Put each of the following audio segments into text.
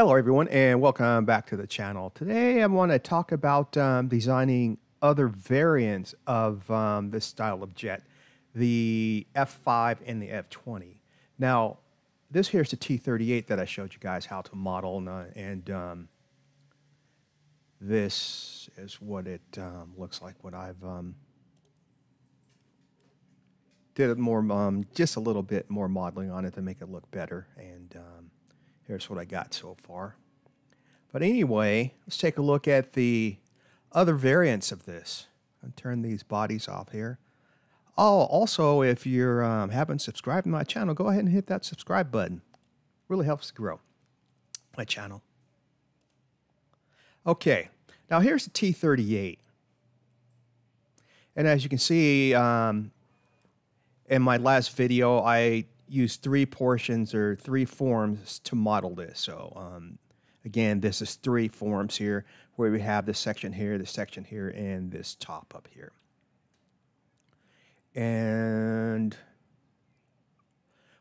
Hello, everyone, and welcome back to the channel. Today, I want to talk about um, designing other variants of um, this style of jet, the F5 and the F20. Now, this here's the T-38 that I showed you guys how to model, and, uh, and um, this is what it um, looks like, what I've um, did it more, um, just a little bit more modeling on it to make it look better, and Here's what I got so far. But anyway, let's take a look at the other variants of this. I'll turn these bodies off here. Oh, also, if you um, haven't subscribed to my channel, go ahead and hit that subscribe button. Really helps grow my channel. Okay, now here's the T38. And as you can see, um, in my last video, I use three portions or three forms to model this. So um, again, this is three forms here where we have this section here, this section here, and this top up here. And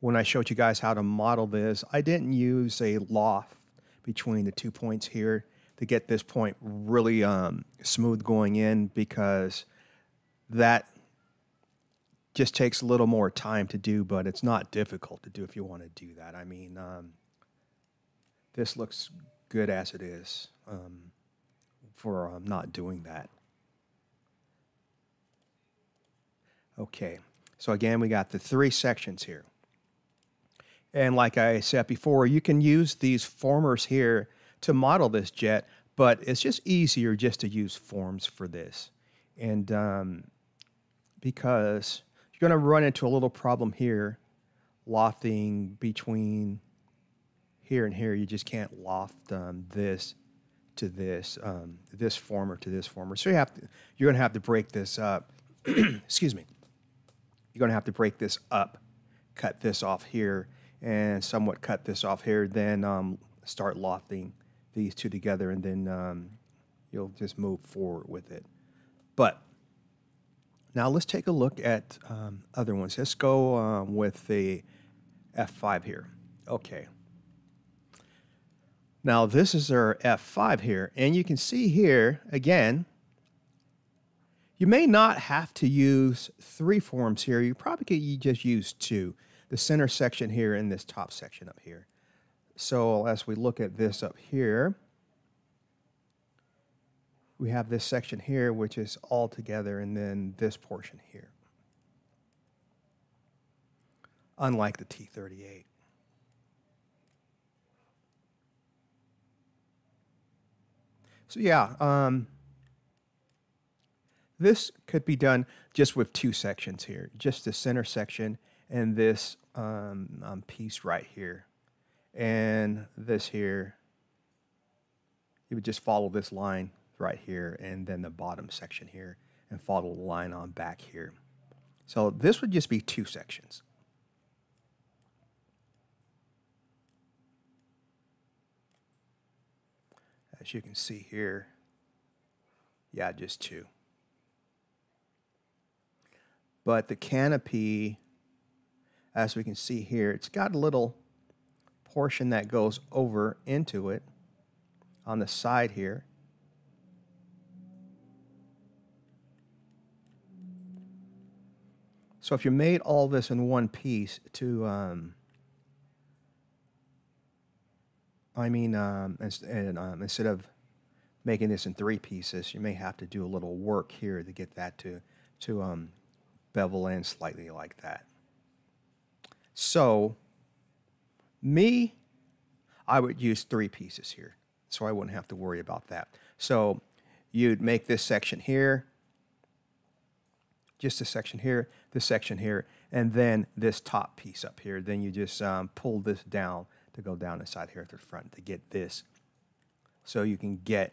when I showed you guys how to model this, I didn't use a loft between the two points here to get this point really um, smooth going in because that just takes a little more time to do, but it's not difficult to do if you want to do that. I mean, um, this looks good as it is um, for um, not doing that. Okay, so again, we got the three sections here. And like I said before, you can use these formers here to model this jet, but it's just easier just to use forms for this. And um, because going to run into a little problem here, lofting between here and here. You just can't loft um, this to this, um, this former to this former. So you have to, you're going to have to break this up. Excuse me. You're going to have to break this up, cut this off here, and somewhat cut this off here. Then um, start lofting these two together, and then um, you'll just move forward with it. But now let's take a look at um, other ones. Let's go um, with the F5 here. Okay. Now this is our F5 here, and you can see here, again, you may not have to use three forms here. You probably could just use two, the center section here and this top section up here. So as we look at this up here, we have this section here, which is all together, and then this portion here. Unlike the T38. So yeah, um, this could be done just with two sections here, just the center section and this um, um, piece right here. And this here, you would just follow this line right here and then the bottom section here and follow the line on back here. So this would just be two sections. As you can see here, yeah, just two. But the canopy, as we can see here, it's got a little portion that goes over into it on the side here. So if you made all this in one piece to, um, I mean, um, and, um, instead of making this in three pieces, you may have to do a little work here to get that to, to um, bevel in slightly like that. So, me, I would use three pieces here, so I wouldn't have to worry about that. So, you'd make this section here, just this section here, this section here, and then this top piece up here. Then you just um, pull this down to go down inside here at the front to get this. So you can get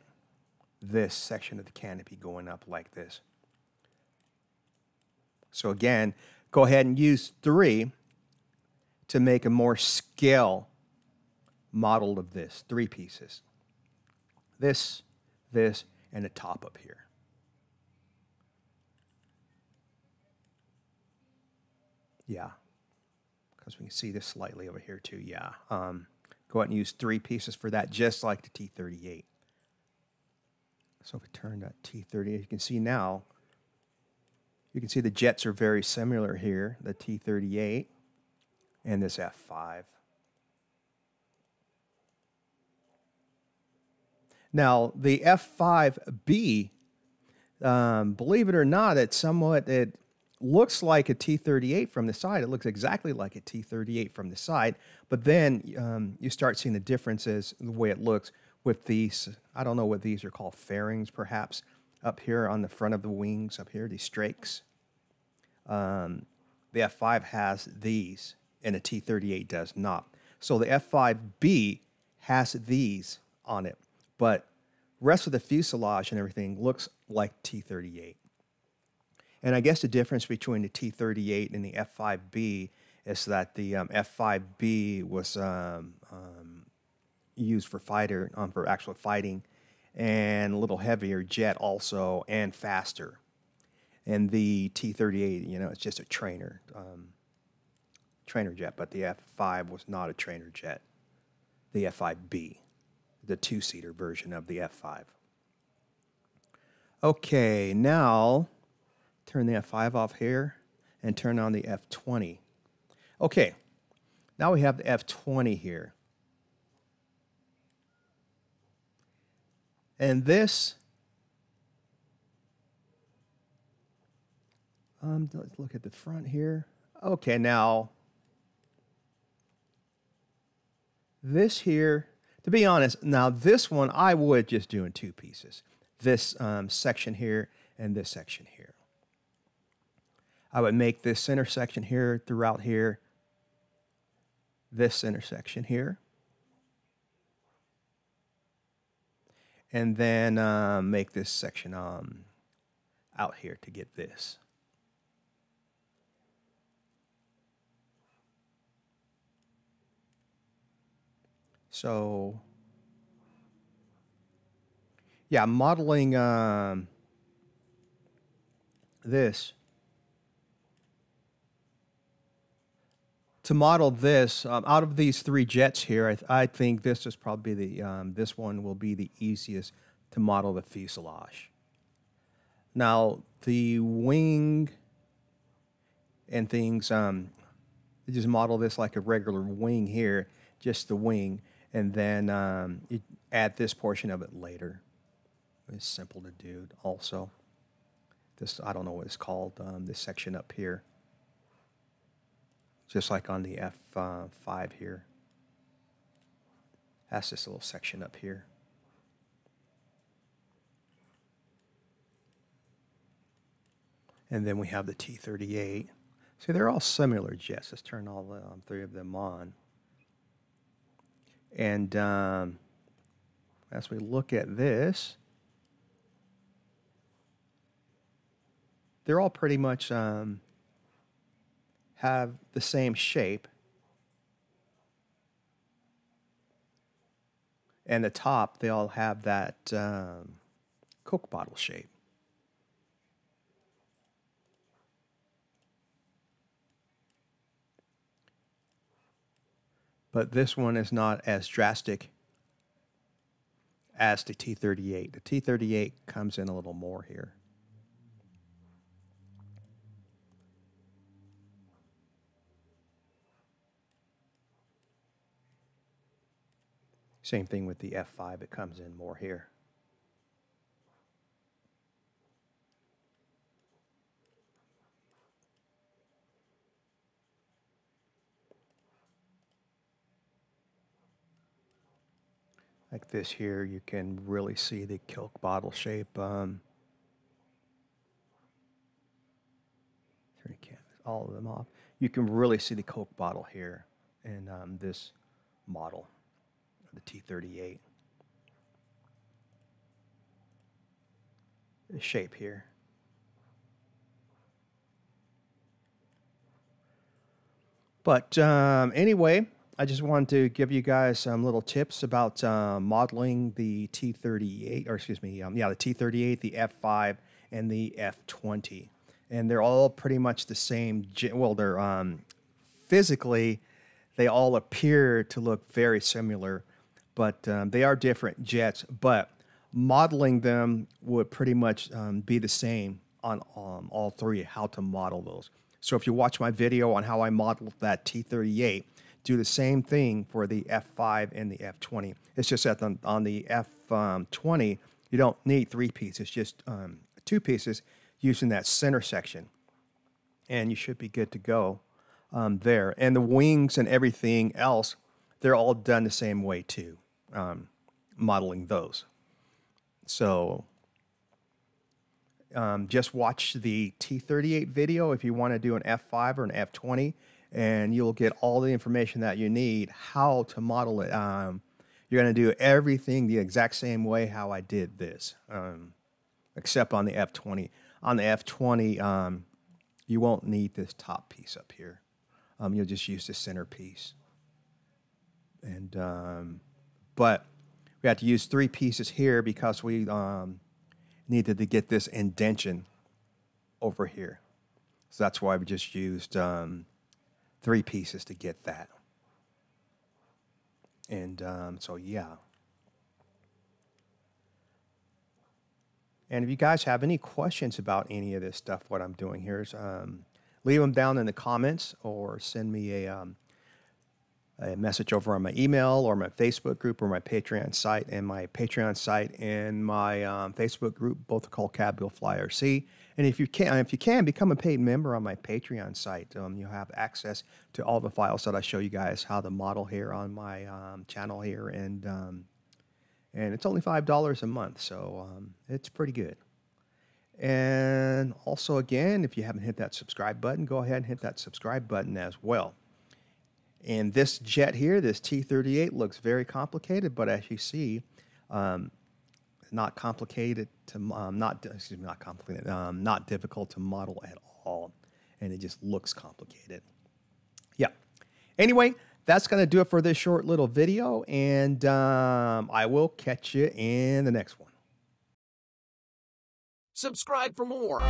this section of the canopy going up like this. So again, go ahead and use three to make a more scale model of this, three pieces. This, this, and the top up here. Yeah. Because we can see this slightly over here too. Yeah. Um, go ahead and use three pieces for that, just like the T38. So if we turn that T38, you can see now, you can see the jets are very similar here, the T38 and this F5. Now, the F5B, um, believe it or not, it's somewhat, it looks like a T38 from the side. It looks exactly like a T38 from the side, but then um, you start seeing the differences the way it looks with these, I don't know what these are called, fairings perhaps, up here on the front of the wings, up here, these strakes. Um, the F5 has these, and the T38 does not. So the F5B has these on it, but rest of the fuselage and everything looks like T38. And I guess the difference between the T38 and the F5B is that the um, F5B was um, um, used for fighter, um, for actual fighting, and a little heavier jet also, and faster. And the T38, you know, it's just a trainer, um, trainer jet, but the F5 was not a trainer jet. The F5B, the two-seater version of the F5. Okay, now turn the F5 off here and turn on the F20. Okay, now we have the F20 here. And this, um, let's look at the front here. Okay, now this here, to be honest, now this one I would just do in two pieces. This um, section here and this section here. I would make this intersection here throughout here, this intersection here. And then um, make this section um, out here to get this. So, yeah, modeling um, this to model this um, out of these three jets here, I, th I think this is probably the um, this one will be the easiest to model the fuselage. Now the wing and things, um, just model this like a regular wing here, just the wing, and then um, you add this portion of it later. It's simple to do also. This, I don't know what it's called, um, this section up here just like on the F5 here. That's this little section up here. And then we have the T-38. See, they're all similar jets. Let's turn all um, three of them on. And um, as we look at this, they're all pretty much um, have the same shape. And the top, they all have that um, Coke bottle shape. But this one is not as drastic as the T38. The T38 comes in a little more here. Same thing with the F5, it comes in more here. Like this here, you can really see the Coke bottle shape. Um, all of them off. You can really see the Coke bottle here in um, this model the T38. The shape here. But um, anyway, I just wanted to give you guys some little tips about uh, modeling the T38, or excuse me, um, yeah, the T38, the F5, and the F20. And they're all pretty much the same. Well, they're um, physically they all appear to look very similar, but um, they are different jets. But modeling them would pretty much um, be the same on um, all three, how to model those. So if you watch my video on how I modeled that T-38, do the same thing for the F5 and the F20. It's just that on, the F20, you don't need three pieces, just um, two pieces using that center section. And you should be good to go um, there. And the wings and everything else, they're all done the same way too, um, modeling those. So um, just watch the T38 video if you want to do an F5 or an F20, and you'll get all the information that you need how to model it. Um, you're going to do everything the exact same way how I did this, um, except on the F20. On the F20, um, you won't need this top piece up here. Um, you'll just use the center piece. And um, but we had to use three pieces here because we um, needed to get this indention over here. So that's why we just used um, three pieces to get that. And um, so, yeah. And if you guys have any questions about any of this stuff, what I'm doing here is um, leave them down in the comments or send me a, um, a message over on my email or my Facebook group or my Patreon site. And my Patreon site and my um, Facebook group both called Cad Build Fly RC. And if you can, if you can, become a paid member on my Patreon site. Um, you'll have access to all the files that I show you guys how to model here on my um, channel here, and um, and it's only five dollars a month, so um, it's pretty good. And also, again, if you haven't hit that subscribe button, go ahead and hit that subscribe button as well. And this jet here, this T-38, looks very complicated, but as you see, um, not complicated to um, not excuse me, not complicated, um, not difficult to model at all, and it just looks complicated. Yeah. Anyway, that's going to do it for this short little video, and um, I will catch you in the next one. Subscribe for more.